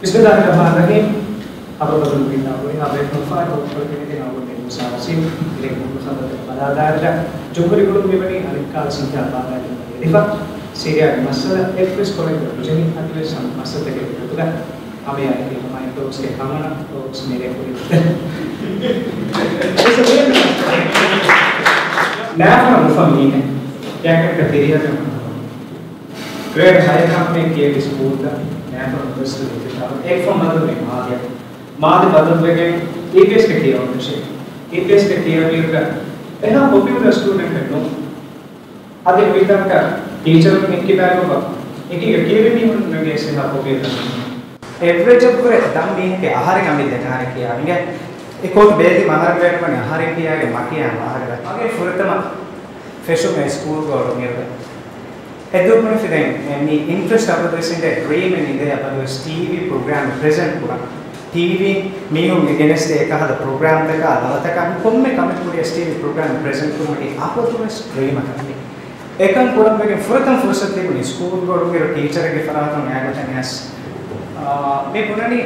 Bismillahirrahmanirrahim. Abang-abang kita boleh ambil manfaat untuk ini dengan boleh usahakan direktur usaha pada daerah. Jumlah kurikulum ini alikal sehingga pada ini. Rifa, serial masalah ekspres kolej berjani akhirnya sama masalah terkait itu kan. हमें आए कि हमारे तो उसके खाना तो उस मेरे को नया का अनुभव नहीं है क्या क्या क्राइटेरिया में ग्रेड हाई का हमने किया स्कूल का मैं फ्रॉम यूनिवर्सिटी ऑफ़ किताब एक फ्रॉम मदर में आ गया माँ दे मदर में गए एपीएस कटिया होने से एपीएस कटिया में का ஏன்னா popular student नो ಅದೇ ವಿದ್ಯಾರ್ಥ ಟೀಚರ್ ನಿಕ್ಕಿ ಬ್ಯಾಗ ಈಗ ಕೇಳಿ ನನಗೆ ಸಿನ ಹೋಗಿದ್ದ ಎವ್ರೇಜ್ ಪುರೆ ದಮ್ ದೀನ್ಗೆ ಆಹಾರ ಕಮ್ಮಿದ್ದೆ ಕಾರಣಕ್ಕೆ ಅವನಿಗೆ ಇಕೋಟ್ ಬೇದಿ ಮಹಾರ ಬೇಡ್ಕೊಂಡು ಆಹಾರ ಕಿಯಾಗೆ ಮಕಿಯ ಆಹಾರ ಹಾಗೆ ಫುರತಮ ಫ್ರೆಶ್ ಸ್ಕೂಲ್ಗೆ ಅವ್ರು ನೀರು එතකොට ඉතින් මේ ඉන්ට්‍රස්ට් අප ප්‍රසන්ට් ඩ්‍රීමින් ඉඳලා අපලස් ටීවී ප්‍රෝග්‍රෑම් ප්‍රසන්ට් කරා ටීවී මේුම් ගෙනස් එකහද ප්‍රෝග්‍රෑම් එක අලවතක කොම්ම කමෙන්ට් කරේ ස්ටීවී ප්‍රෝග්‍රෑම් ප්‍රසන්ට් කරනකොට අපතුම ස්ට්‍රීම කරන්නේ එකන් කොරම් වගේ ෆුරතම් ෆුරසත් තිබුණේ ස්කූල් ගොඩේ ටීචර් ගේ ෆරාතම යාගට නැස් මේ පුරණි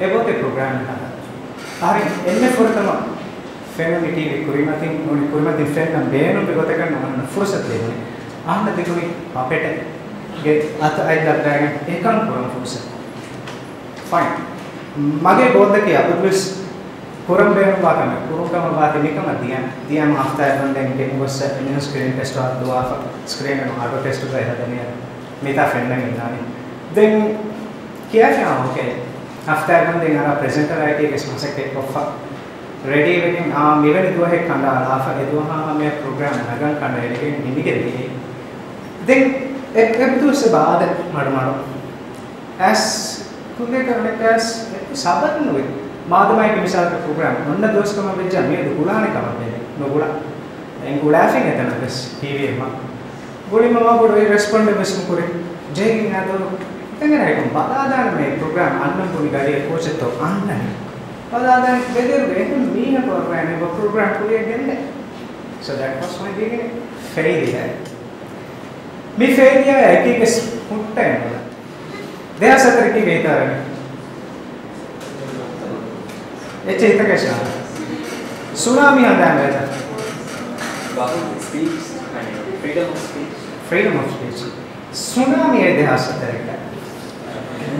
එවෝතේ ප්‍රෝග්‍රෑම් එක හරි එන්නේ ෆුරතම ෆැමිලි ටීවී කුරිමතින් කුරිමතින් ෆ්‍රෙන්ඩ් නම් බේනු බෙගතකන්න ෆුරසත් තිබුණේ Ahmed becoming Papeta. Get at the end of the day, Ekan Kuram Fusa. Fine. මගේ බෝධක අපපුස් කුරම් බේන වාකම කුරුකම වාති නිකම දියන්. දියන් හස්තය බන්දෙන් ගෙන් ගොස්ස මිනු ස්ක්‍රීන් ටෙස්ට් ආත් දුවා. ස්ක්‍රීන් එක ආටෝ ටෙස්ට් එක හදන්නේ මේතා ෆෙන්ඩන් ඉන්නානි. දැන් කියා ශා ඕකේ හස්තය බන්දෙන් අර ප්‍රෙසෙන්ටර් එකේ කිස්මසක් ටේක් ඔෆ් ready වෙනින් ආ මෙවැනි දුවහෙක් කඳා ආලා ෆ එදුවහා මේ ප්‍රෝග්‍රෑම් නගන් කඳ එකෙන් නිමිගෙදී Then F2 is a bad Madamado. As තුන්දේ කරන එකස් සබන් නොවේ මාධමයට මිසාලක ප්‍රෝග්‍රෑම් ඔන්න දෝස්කම වෙච්ච මේ දුගුණානේ කමන්නේ නොගුණා දැන් ගුලාෆින් එතනකස් ටීවී එක ගොලි මම පොඩි රෙස්පොන්ඩ් මෙස් කරේ ජේකින් අතෝ එතනයි කොම් බදාදාන මේ ප්‍රෝග්‍රෑම් අන්නම් පොඩි ගාලිය කොච්චතෝ අන්නනේ බදාදාන බෙදෙර වෙන මීහ කරවන්නේ ප්‍රෝග්‍රෑම් කුලිය ගෙන්නේ so that was my beginning. Failure මේ ෆේලියර් එක එක ස්පුට්ටෙන් වල. දෙහස අතර කී වේද වෙන එච්ච හිත කෂා සුනාමි හඳන් වේද? බහු speech freedom of speech freedom of speech tsunami දෙහස අතර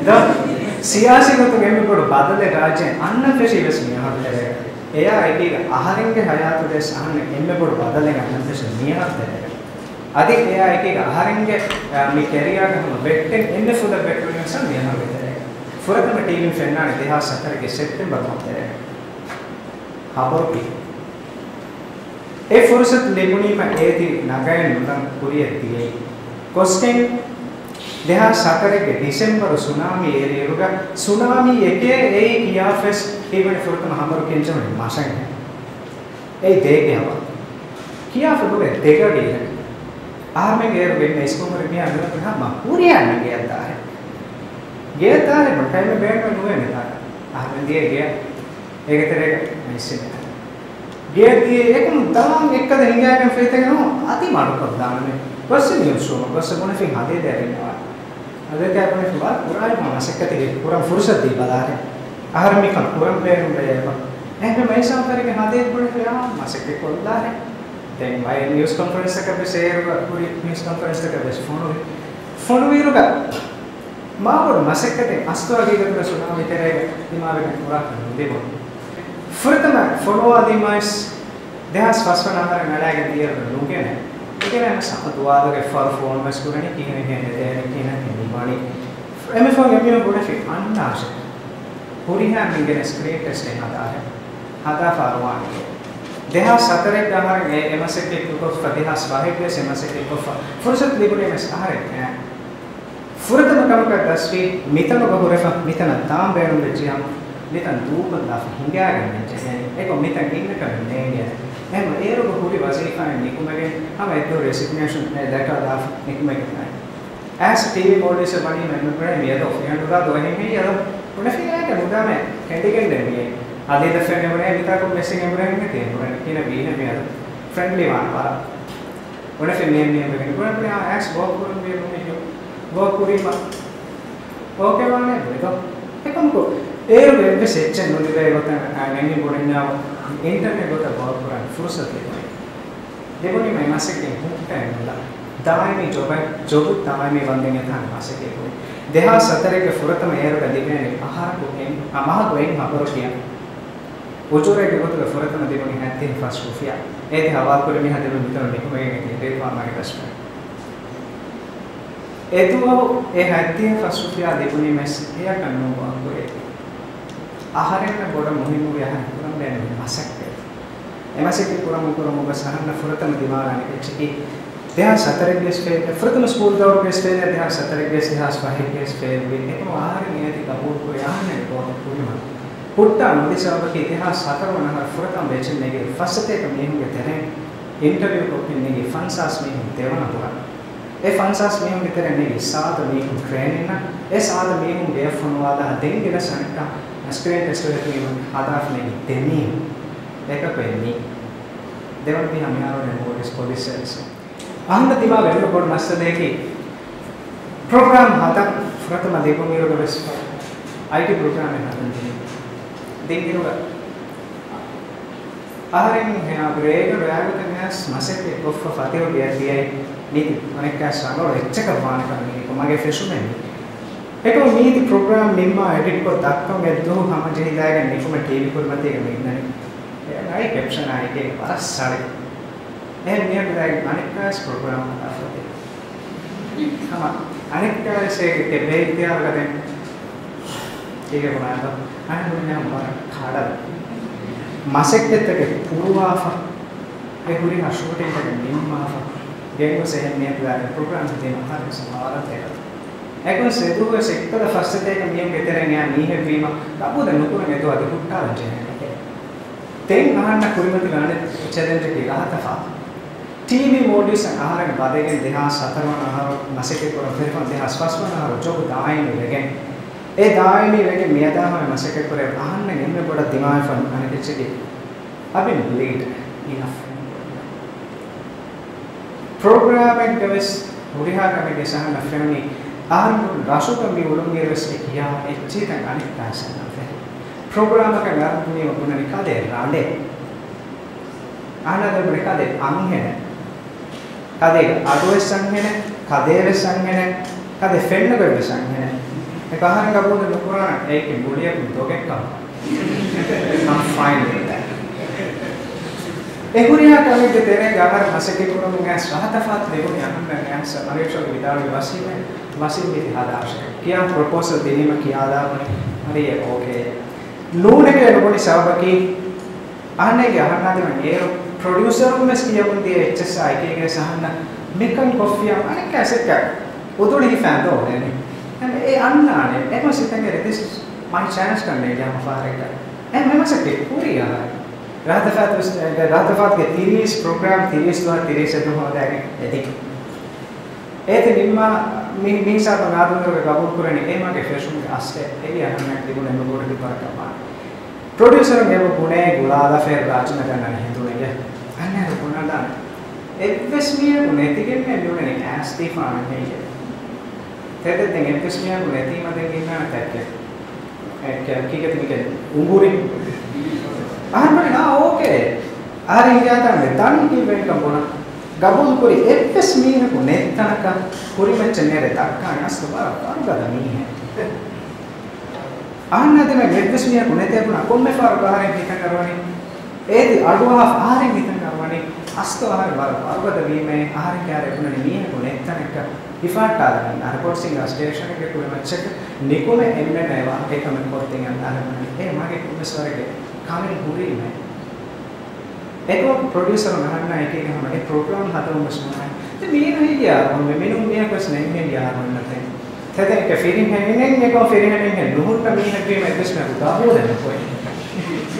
ද සියාසිගත ගෙමිකොඩ බදලේ රාජ්‍යයන් අන්න ප්‍රශීවස් මියහතේ එයා ඒක අහරින්ගේ හයාත දේශ අහන්න එන්නකොට බදලේ අන්න ප්‍රශීවස් මියහතේ අදි එයා එකක අහරින්ගේ මේ කැරියාගම වෙට්ටෙන් එන්න ෆුද වෙට්ටුනිය සම් මියහත්තරේ ෆුරකම ටීම් ෆෙන්නාන දෙහා සතරගේ සෙප්ටෙම්බර් මතේ හබෝපි. ඒ ෆුර්සත් ලැබුණීම ඒති නගයන් නුදම් කුරියතියේ කොස්ටෙන් දෙහා සතරගේ ඩිසෙම්බර් සුනාමි ඒරියරුග සුනාමි එකේ ඒ කියාෆෙස් ඒවනේ ෆොරතම හමරු කෙන්චම මාසන් ඒ දෙකේව කියාෆුගේ දෙකගේ ஆர்மிகேயர் වෙන්න ඉස්කෝමරේ මේ අඳුර ගහම මහුරියන්න ගියතාරේ. ගියතාරේ මටයිම බෑන නුවේ නේද? ආරම්භයේ ගිය ඒකතරේ මිස්සිනේ. ගියදී ඒකම තමන් එක්කද හිඟාගෙන ෆේත් එක නෝ අති මාරුකක් දාන්නේ. පස්සේ නියුසෝම පස්සේ මොනේ ෆින් හදේ දැරෙනවා. අදට අපේ ෆුවා පුරායි මානසිකතේ පුරා ෆුර්සත් දී බලාරේ. ආරම්භික පුරම් බේරුම් බේරම. එහෙනම් මේ සම්පරේ හදේ පුරේ ෆියා මානසිකේ කොල්ලාරේ. දැන් මම නිවුස් කොන්ෆරන්ස් එකක අපි ෂෙයාර් කරපු නිවුස් කොන්ෆරන්ස් එකක දැස් ෆොනු ෆොනු වීරුක මාවර මසකතේ අස්තවාගේ කරන සුනා විතරේ දිමාවෙන් පුරා කරන දෙබො ෆෘතම ෆොනු ආදිමයිස් දෙහස් වස්වන ආකාරයෙන් වැඩගෙන තියෙන ලෝකේ නේ. ඒකේ නම් සහතුවාදගේ ෆර් ෆෝන් මස් කරන්නේ කියන එක නේද දැන් කියන නිමානි එමෙෆෝන් ගමින ගොඩක් අන්නාශ පුරිහා මින්ගෙන ස්ක්‍රීට් ටෙස්ට් එක හදාගෙන හදා ෆාරවාන්නේ ෆාරවානි දෙහා සතරේ ගහර ඒ එමසෙක් එක්ක ෆදිහා ස්වාහිබ්ගේ එමසෙක් එක්ක ෆුර්සත් ලිබුනේ මස් ආරේ ෆුරතම කමක දස්වි මිතන බහුරෙෆ මිතන තාම් බේරුම් වෙච්චියම් මිතන දූපන් දාෆ හිඟාගෙන වෙච්චේ ඒක මිතන ඉන්න කරන්නේ නෑ එහෙම ඒරොක හුරි වසීෆානේ නිකුමගේ හම එද්දෝ රෙසිග්නේෂන් මේ දැකලා දාෆ නිකුමගේ නෑ as tv model se bani men men me do fiyan do do he me yado una fiya ka muda me kendi kende me adi da අද දර්ශන මෙමරේ විතරක් මෙස්සේ මෙමරේ තියෙනවා කියන වීහේ මෙයාද ෆ්‍රෙන්ඩ්ලි වන් පාර උඩ ෆෙමියන් නියම වෙනකොට මේ ඇක්ස් වර්ක් කරන මේ මොකද වර්ක් කුරීම ඕකේ වන්නේ ඒක එකමකෝ ඒ වෙබ් සෙක්ෂන් වල ඉවත නැන්නේ පොඩින්නා ඉන්ටර්නෙට් වල වර්ක් කරන්න ෆුර්සත් තියෙනවා දෙගොනි මේ මාසෙකින් හුක්කයන් වල දායමේ ජොබ ජොබු තාමේ වන්දනේ තන මාසෙකේ දෙහා සතරේ ෆුරතම ඒරට දිවෙන අහර කොහෙන් අමහ ගොයෙන් අපර කියන්නේ හබර කිය උචුරේ ගොතල ෆුරතම දිවනි හැත්තේ ෆස් රුෆියා ඒති හවා කුර මි හදෙන විතර නිකුමේ නේ පාමාරි ප්‍රශ්න එතුව ඒ හැත්තේ ෆස් රුෆියා දිවනි මෙස් එයා කන්නෝ වාකුරේ ආහාරයෙන් බොඩ මුහිමු යහන් කුරම් දැන මාසෙකේ එමසෙකේ කුරම කුරම ඔබ සහන්න ෆුරතම දිමාරානි එච්චි දෙහා සතරේ ගේස් ෆේ ෆුරතම ස්කූල් දවර ගේස් ෆේ දෙහා සතරේ ගේස් දෙහා ස්වහේ ගේස් ෆේ වේ එකම ආහාර නියති කපූර් කෝ යහන්නේ කොහොම කුරිම පුට්ටා නොදිසාවක ඉතිහාස සතරවන හර ෆුරතම බෙචෙන් නෙගේ ෆස්සතේක මෙහිගේ තෙරේ ඉන්ටර්වියු කොප්පින් නෙගේ ෆන්සාස් මෙහින් දෙවන පුරා ඒ ෆන්සාස් මෙහින් තෙරේ නෙගේ සාත මෙහින් ට්‍රේනින් ඒ සාත මෙහින් ගෙෆොන් වාදා දෙංගෙල සනක ස්ක්‍රීන් ටෙස්ට් එකේ මෙහින් හදාෆ් නෙගේ දෙමී ඒක වෙන්නේ. දෙවන පි හමියාරෝ නෙමෝඩිස් පොලිස් සර්විස් අහන්න තිබා වෙන්න පොඩ මස්ස දෙකේ. ප්‍රෝග්‍රෑම් හතක් ප්‍රථම දෙකම ඉරක වෙස් IT ප්‍රෝග්‍රෑම් එක හදන්න තියෙනවා දෙකිනුව ආරෙන් හේනා බ්‍රේක රෑගත නැස් මසෙත් කොෆ ෆතියෝ ගියයි. නීති අනෙක් කැසංගෝ එච්චක වාන කරන්නේ කොමගේ ෆෙෂුමෙන් ඒක නීති ප්‍රෝග්‍රෑම් නිම්මා එඩිට් කො දක්කම් එද්දෝ හැම ජෙහිදාගෙන නිකුම ටීවී කුල් මතේ මෙන්නනේ නයි කැප්ෂන් ආයේ පරස්සාරේ එහෙනම් මෙහෙම දැන් අනෙක් කාස් ප්‍රෝග්‍රෑම් කරලා හම අනෙක් කාසේ කෙබේ ඉතිහාසයෙන් ඒක මොනවාද අනේ මොනවා මම කාඩා මසෙක්කෙත්තක පුරවාෆා ඒ හුරි අශෝටෙන් එක නිම්මාෆා ගෙන්ගෝ සෙහෙන් මේ ප්ලාන් ප්‍රෝග්‍රෑම් දෙන හරිය සමාරත එක ඒකෝ සෙදුව සෙක්තර ෆස්ට් එක මියම් ගෙතරෙන් යා මීහෙ වීම කබුද නුකුර ගෙතෝ අද කුට්ටාල ජේ තෙන් අහන්න කුරිමති ගානේ චැලෙන්ජ් එක ඉරහතෆා ටීවී මෝඩිස් ආහාරෙන් බදගෙන දෙහා සතරවන ආහාර මසෙකේ කර ෆෙරෆන් දෙහා ස්පස්වන ආහාර ජොබ දායිනි වෙගෙන් ඒ දායිනි වෙගෙන් මියදාම මසෙකේ කර අහන්න නෙම්මෙ පොඩ දිමාය ෆන් අනෙකෙච්චේ අපි ලේට් ඉනෆ් ප්‍රෝග්‍රෑම් එක ගවස් උරිහා කමේ සහන ෆෙමනි ආහාර රසුකම් බි උලුංගේ රස් එකියා එච්චි තන් අනික් තාසන program එක ගන්න උනේ කදේ රාඩේ ආනද බ්‍රේකදේ අංහෙන. කදේ අඩුවේ සංහෙන කදේ සංහෙන කදේ ෆෙන්න බෙද සංහෙන. ඒ කහන කපුද නුකුරාන ඒකේ මුලිය දුකෙක් කම I'm fine with that. එහුරියා කමෙත් තේරේ ගාමර මසකේ කුරුම් ගෑස් රහතෆාත් දෙගොනි අහන්න ගෑස් පරීක්ෂක විදාලි වසීමේ වසීමේ හදාශ කියා ප්‍රොපෝසල් දෙනීම කියාදාමනේ හරි ඕකේ නූනක එනකොට සවබකි අහන්නේගේ අහන්නද මේ ප්‍රොඩියුසර් මෙස් කියපුන්දී එච්චස් අයිකේගේ සහන්න මිකන් කොෆියා අනේ කැසෙට් එක උදුරි ෆෑන් දෝ නේ ඒ අන්නානේ එම සිතන්නේ this is my chance කන්නේ යාම ෆාරේක එ මම සකේ පුරියා රාතෆාත් රාතෆාත් ගේ තිරිස් ප්‍රෝග්‍රෑම් තිරිස් ලා තිරිස් එක හොදාගෙන එදික ඒත් නිම්මා මේ මේ සාප නාදුනර ගබුල් කරන්නේ ඒ මගේ ෆැෂන් අස්සේ ඒ යහන්නක් තිබුණේ මොකටද පාරකම ප්‍රොඩියුසර් ගේ ගුණේ ගුලාදා ෆෙර් රාජන ගන්න හිතුනේ අනේ ගුණාදා එක්වස් මිය ගුණේ තිකන්නේ නුනේ ඇස්ටි ෆාන නේ තේද දෙන් එක්වස් මිය ගුණේ තීම දෙන් ඉන්නා තැක්කේ ඒ කීකේ තිකේ උඹුරි අහන්නේ නා ඕකේ ආරි ඉයාතන්නේ තනි කී වෙන්කම් බොනා ගබුල් කුරි එෆ්ස් මීනකු නෙත්තනක කුරිමච්ච නෙර දක්කා යස්තු බර පරුගද මීහ අහන්නද මේ එෆ්ස් මීනකු නෙතේපුන කොම්මෙ පාර බාරෙන් හිතන් කරවනි ඒදි අඩුවා ආරෙන් හිතන් කරවනි අස්තු ආහාර බර පරුගද වීමේ ආහාර කාරේ පුනනි මීනකු නෙත්තනක ඉෆාට්ටාදන් අර පොර්සිංග ස්ටේෂන් එකේ කුරිමච්චක නිකුම එන්නේ නැවා ඒකම පොර්තින් අන්දාරමනි ඒ මගේ කුමස්වරගේ කාමෙන් හුරීමේ ඒක ප්‍රොඩියුසර් නහන්න එක එක හැම ඒ ප්‍රෝග්‍රෑම් හදවම ස්මයි ඉතින් මේ නහියා මොන මෙනු මේ කොස් නේ මේ යාර නැතේ තද එක ෆීලින් හැන්නේ එක ෆීලින් හැන්නේ නුහුන්න මේ හැකේ මේ දෙස් නෑ දාහෝද නේද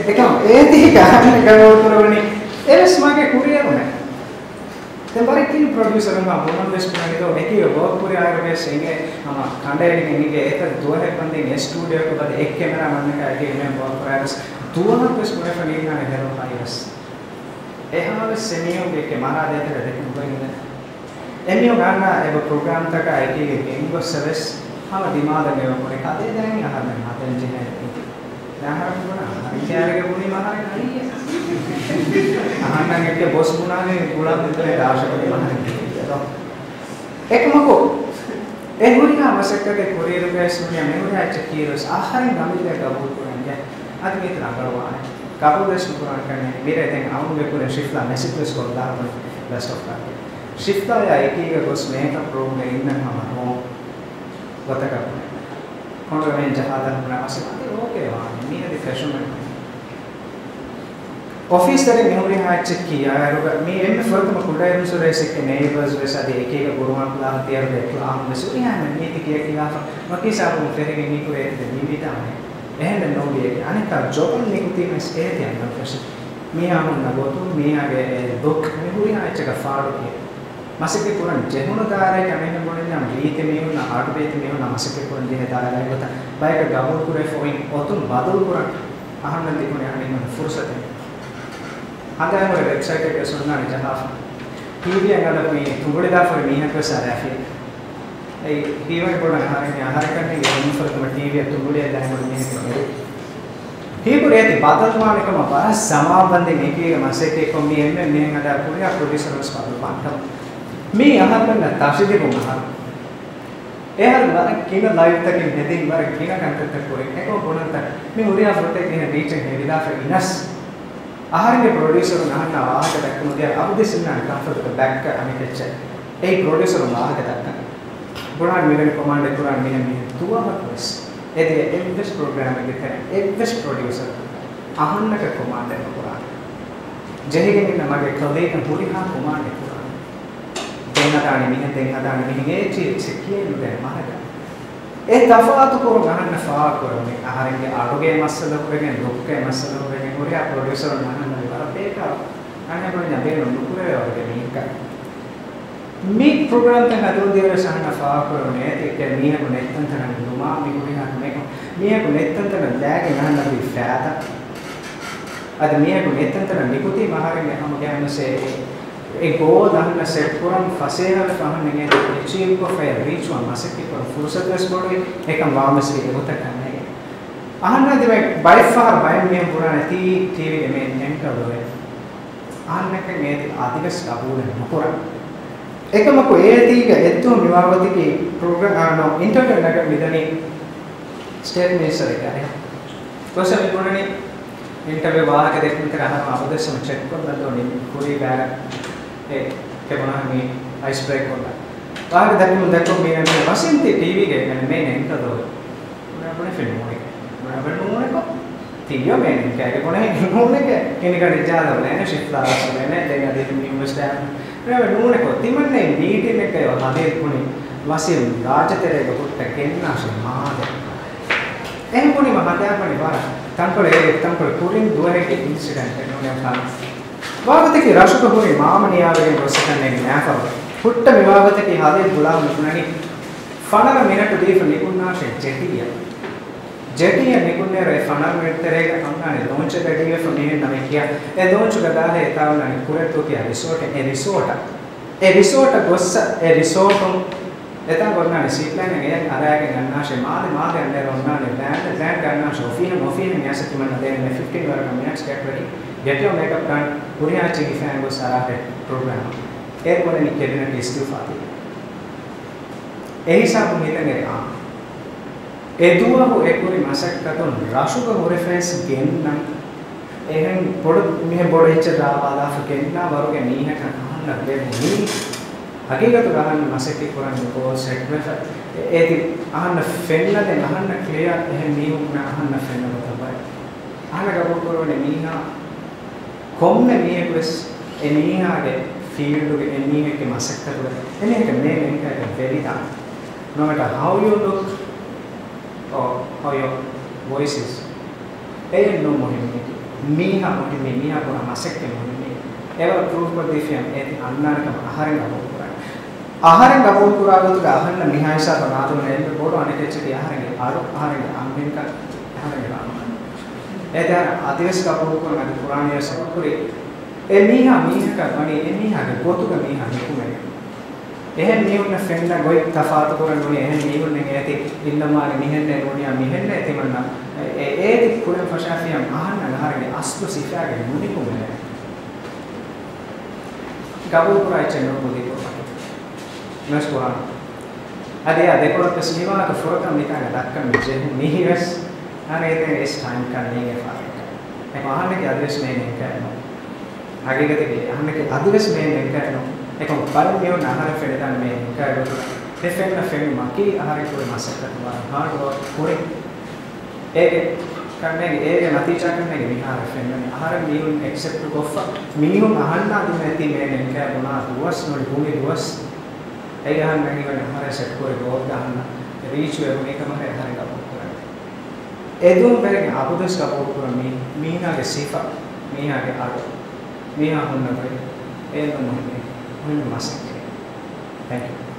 ඒක ඒ දී ගන්න ගවතුරුනි එස් මගේ කුරියරුනේ දැන් බරි කින් ප්‍රොඩියුසර් මා මොන දෙස් පුනාගේ දෝ එකේ වර්ක් පුරි ආරගේ සිංගේ අම කණ්ඩායමේ නිගේ ඒක දුවරේ පන්දේ නේ ස්ටුඩියෝ එක බද එක් කැමරා මන්නක එකේ මේ වර්ක් පුරාස් දුවන දෙස් පුරේ ෆනීන නේ හරෝ හයිස් එහාව සෙමියෝගේ ke මහා දෙතර දෙක මුලින්ද එමියෝ ගන්න ඒක ප්‍රෝග්‍රෑම් තක IT ගේ ගෙන්ගෝ සර්විස් හම දිමාදගේ මොනේ කදේ දැන් අහන්න හතෙන් ජීනේ දැන් හරකුණා හරි කෑරගේ මුනි මහරේ හරිය අහන්න එක්ක බොස් මුණානේ ගුණා දෙතේ ආශකේ මහරේ එකමකෝ එහුරියා මසක්කගේ කොරියර ගෑස්ුනිය මෙහුරියා චකීරස් ආහාරින් ගමිලේ ගබුල් කරන්නේ අද මේක නගරවානේ. ගබුල් දෙස් කුරාන් කන්නේ මෙරේ. දැන් අවුගේ කුරේ ශිෆ්ලා මෙසේජස් කොල්ලා බෙස්ට් ඔෆ් ලක් ශිෆ්ලා යා එකීක ගොස් මේක ප්‍රෝග්‍රෑම් ඉන්නම හමෝ ගත කරන්නේ කොහොමද මේ ජහදන් ප්‍රාසෙත් ඕකේ වානේ. මීහදි ෆැෂන් ऑफिसर्ಗೆ ನೋಡಿ ಹಾಚಿಕ್ಕಿ ಯಾರು ಮೇ ಎಮ್ ಫರ್ಕ್ ಮಕುಡ ಎಮ್ ಸುರೇಸಕ್ಕೆ ನೇಬರ್ಸ್ ವೆಸದ ಏಕೇಕ ಗುರುವಾ ಪ್ಲಾನ್ ತೇರ್ ಬೆಟ್ಟು ಆಮ್ ವೆಸು ಯಾ ನೀತಿ ಕೆ ಕಿಲಾಫ ಮಕಿ ಸಾಬು ಫೆರಿಗೆ ನೀಕು ಏತೆ ನಿಮಿತ ಆನೆ ಎಹೆಂದ ನೋಡಿ ಏಕೆ ಅನೇಕ ಜೋಬನ್ ನಿಕುತಿ ಮೆಸ್ ಏತೆ ಅನ್ನ ಫಶಿ ಮೇ ಆಮ ನಗೋತು ಮೇ ಆಗೆ ಬುಕ್ ಮೇ ಹುರಿ ಹಾಚಕ ಫಾಡು ಕೆ ಮಸಕ್ಕೆ ಪುರನ್ ಜೆಹುನಗಾರೆ ಕಮೆನ ಬೋನೆ ನಮ್ ರೀತಿ ಮೇವು ನ ಹಾಡು ಬೇತಿ ಮೇವು ನ ಮಸಕ್ಕೆ ಪುರನ್ ದೇ ದಾರೆ ಗೊತ್ತ ಬೈಕ ಗಬಲ್ ಕುರೆ ಫೋಯಿನ್ ಒತುನ್ ಬದಲ್ ಕುರನ್ ಅಹನ್ನ ದಿಕುನೆ ಅಮೆನ ಫುರ್ಸತೆ ගොත බයක ගබුල් කුරේ ෆොයින් ඔතුන් බදල් පුරන් අහන්න දිකුනේ අනින්න ෆුර්සතේ හඳයි මොකද වෙබ්සයිට් එක සොන්නානේ ජහා ටීවී එකකට මේ තුඹුඩදා ෆර් මීහක සාරාෆි ඒ ටීවී පොඩ හරිනේ ආහාර කන්නේ ගෙන් ෆර් තම ටීවී තුඹුඩේ දැන් මොකද මීහක හීපුරේ ඇති බාදල්මානිකම බර සමාබන්ධ මේකේ මාසෙකේ කොම්බි එන්නේ මෙහෙන් අද පුරියා ප්‍රොඩියුසර්ස් පාඩු පාන්ට මේ අහන්න තාසිදේ කොමහා එහල් වර කින ලයිව් තකින් හෙදින් වර කින කන්ටෙන්ට් එක කොරේ එකෝ බොනන්ත මේ උරියා ෆොටේ කින රීච් එක හෙවිලා ෆර් ඉනස් ආහාරයේ ප්‍රොඩියුසර් නහන්න ආහාර දක්වන දේ අබුදිසින්න කම්ෆර්ට් බැක් අනිකච්ච ඒ ප්‍රොඩියුසර් ආහාර දක්වන ගොඩාක් මෙලෙ කමාන්ඩ් එක කරන් මෙන්න මේ තුවමත් වෙස් එදේ එව්ස් ප්‍රෝග්‍රෑම් එකේ කරන එව්ස් ප්‍රොඩියුසර් අහන්නක කමාන්ඩ් එක කරා ජෙහිගෙන් ඉන්න මගේ කලේක පුරිහා කමාන්ඩ් එක කරා දෙන්න තානේ මිහ දෙන්න තානේ මිහ ඒ චි චෙකියෙන් දෙන්න මහද ඒ තෆාතු කර ගන්න ෆා කරන්නේ ආහාරයේ අඩුගේ මස්සල කරගෙන දුක්ගේ මස්සල කරගෙන ඔරියා ප්‍රොඩියුසර් නහන්න ඉවර බේක අනේ බලන්න බේන නුකුරේ වගේ මේක මේ ප්‍රෝග්‍රෑම් එක හදුව දේවල් සහන ෆා කරන්නේ ඒක මීහ කොනෙක්ටන් තරන් දුමා මේ කොරියා මේක. මීහ කොනෙක්ටන් තරන් දැගේ නහන්න අපි ෆෑත අද මීහ කොනෙක්ටන් තරන් නිකුති මහරගේ හැම ගෑනසේ ego danna set kuram faseha fahan nge achieve ko fair reach one. masaki ko fursat res bodi ekam vamasi ke hota අහන්න ඇති මේ by far by මෙහෙම පුරා නැති TV මේ එන්ටර් වල ආන්නක මේ අධික ස්ටබුල් නොකර ඒක මොකෝ ඒ තීක එතුම විවාවතිකේ ප්‍රෝග්‍රෑම් නෝ ඉන්ටර්නෙට් එක මිදනේ ස්ටේට් මේසර් එක නේ. කොහොමද පුරණේ ඉන්ටර්වයුව වාහක දෙකකින් කරාම අවදේශම චෙක් කරලා දෝනේ කුලී බෑර ඒ කෙවනා මේ අයිස් බ්‍රේක් කරලා වාහක දෙකකින් දැක්කො මේ වශයෙන් TV එක මේ නේ එන්ටර් දෝ උනා පොනේ ෆිල්ම් එකේ කරනකොට තියෝ මේ කැකපොන නූන එක. කෙනෙකට ජාදව නෑන ශිප්ලාස නෑන දෙන්න දෙන්න ඉන්වස්ටෑම් නෑ නූන එක තිමන්නේ නීටි එක ඒව හදේ කුණි වශයෙන් රාජතරයක පුට්ට කෙන්නාශ මාද. එහෙම කුණි මහතයන්පනි බාර. තන්කොල ඒ තන්කොල කුරින් දුවරේක ඉන්සිඩන්ට් එක නෝනේ ෆාන්ස් වාගතකි රාෂ්ට්‍රපති මාමනියාවගේ ප්‍රසන්නනේ නෑකව පුට්ට විවාගතකි හදේ පුලා මුණනි ෆනර මිනට දීප නිකුණාශ චෙටිය ಜೆಟಿಯ ನಿಗುಣ್ಣೆರೆ ಫಣರ್ ಮೆಡ್ತೆರೆಗ ಅಂಗಾಣೆ ಲೋಂಚ ಗಡಿವೆ ಫಮೀನಿ ನಮಕಿಯ ಎ ಲೋಂಚು ಗದಾದೆ ಎತಾವನಾಣೆ ಕುರೆ ತೂತಿಯ ರಿಸೋರ್ಟ್ ಎ ರಿಸೋರ್ಟ್ ಎ ರಿಸೋರ್ಟ್ ಗೊಸ್ಸ ಎ ರಿಸೋರ್ಟ್ ಎತಾ ಗೊರ್ನಾಣೆ ಸೀಪ್ಲೈನ್ಗೆ ಅರಾಯಗೆ ಗಣ್ಣಾಶೆ ಮಾದೆ ಮಾದೆ ಅಂಡೆ ರೊನ್ನಾಣೆ ಲ್ಯಾಂಡ್ ಲ್ಯಾಂಡ್ ಗಣ್ಣಾಶೆ ಒಫೀನ ಒಫೀನ ನ್ಯಾಸತಿ ಮನ್ನ ದೇನೆ 15 ವರಕ minutes get ready get your makeup done ಕುರಿಯಾಣ ಚಿಗಿ ಫ್ಯಾನ್ ಗೊಸ್ಸ ಅರಾಹೆ ಪ್ರೋಗ್ರಾಮ್ ಏರ್ ಕೊನೆ ನಿಕ್ಕೆದಿನ ಟೆಸ್ಟ್ ಫಾತಿ ಎಹಿಸಾ ಭೂಮಿತಂಗೆ ಆ ඒ දුවහු එකුරි මසක්කතොන් රාශුක හොරෙෆෙස් ගෙන්නම්. එහෙන් පොඩ මෙහෙ බොඩ ඉච්ච දාවාලා ෆගෙන්නා වරුගේ මීහක අහන්න දෙන්නේ. හකීකතු ගහන්න මසෙක්කේ කරන්නේ කෝ සෙට් වෙත ඒති අහන්න ෆෙන්නද අහන්න ක්ලියර් එහෙම මීහුන අහන්න ෆෙන්නව තමයි. අහන්න ගබු කරන්නේ මීහා. කොම්මේ මීහෙකුස් ඒ මීහාගේ ෆීල්ඩ් එක ඒ මීහෙක්ගේ මසෙක්කතු එන්නේ එක මේ මේක very down no matter how you look or how your voice is A no මොහිමි මීහා මොහිමි මීහා කොන මසෙක්කේ මොහිමි ඒවල ප්‍රූෆ් කරදීෆියම් ඒ අන්නානකම ආහාරෙන් ගබු ආහාරෙන් ගබෝල් කුරාගතුග අහන්න මිහායිසා බනාතුන එන්න බෝඩ අනෙකෙච්චටි ආහාරෙන් ආරු ආහාරෙන් අම්බෙන්ක ආහාරෙන් රාමන එදාර ආදිවස් ගබෝල් කුර මද පුරාණිය සකුරි එ මීහා මීහක වනේ එ මීහාගේ ගොතුග මීහා නිකුමේ එහෙන් නියුන්න ෆෙන්න ගොයි තෆාතු කරන නුනි එහෙන් නියුන්න ඇති ඉන්නමාරි මිහෙන්නේ නුනිය මිහෙන්නේ තිමන්න ඒ ඒති කුලම් ෆෂාෆියම් අහන්න නහරගේ අස්තු සිෆාගේ නුනි කුමනේ ගබුල් පුරයි චෙන්නෝ බුදි පුරයි නස්කුහාන අදේ අදේ කොරත් සිහිවාක ෆොරකම් නිකන් දක්කම් මෙජේ නිහිවස් අනේ ඒ ඉස් ටයිම් කන්නේ ෆාරක ඒක අහන්නේ අදේශ මේ නෙක අගේගතේ අහන්නේ අදේශ මේ නෙක ekon baru meu na hara fede dan me ka go te fen na fen ma ki ahare ko ma sakka ma hard work kore ege kanne ege natija kanne ge mihara fen na ahare miun accept ko fa miun ahanna du neti me ne ka bona duwas no bhumi duwas ege han me ge ahare set kore go dahanna reach we me ka ma ahare ka kore edum berge abudas ka will massacre. Thank you.